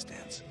circumstance.